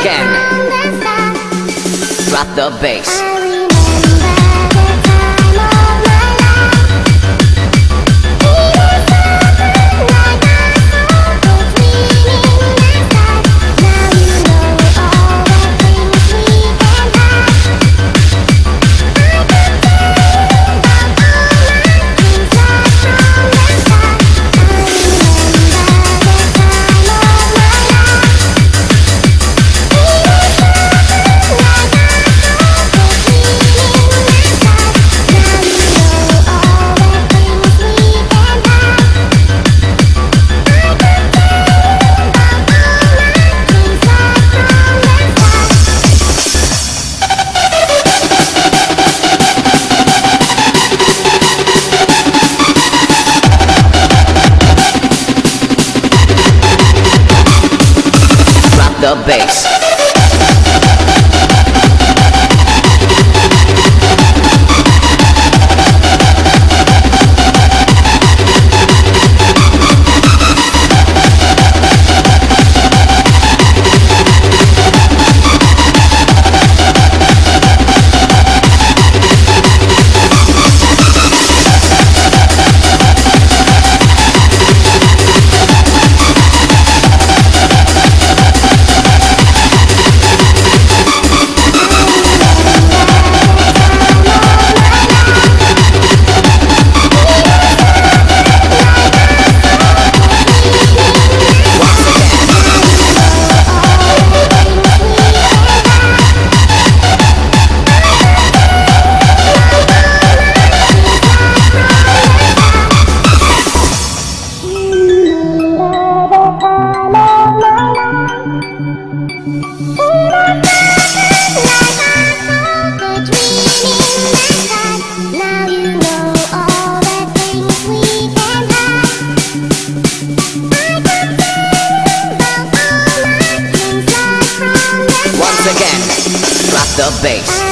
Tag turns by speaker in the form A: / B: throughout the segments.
A: again. Drop the bass. The bass. The bass.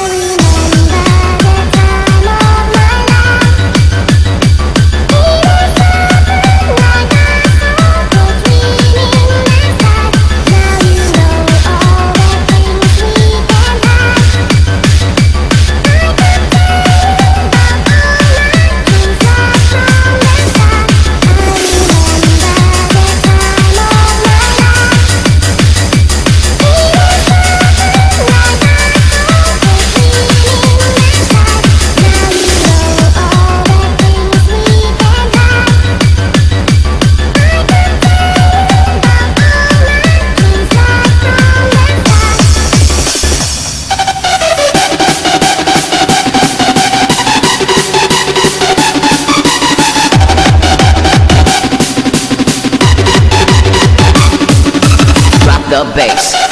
A: the bass.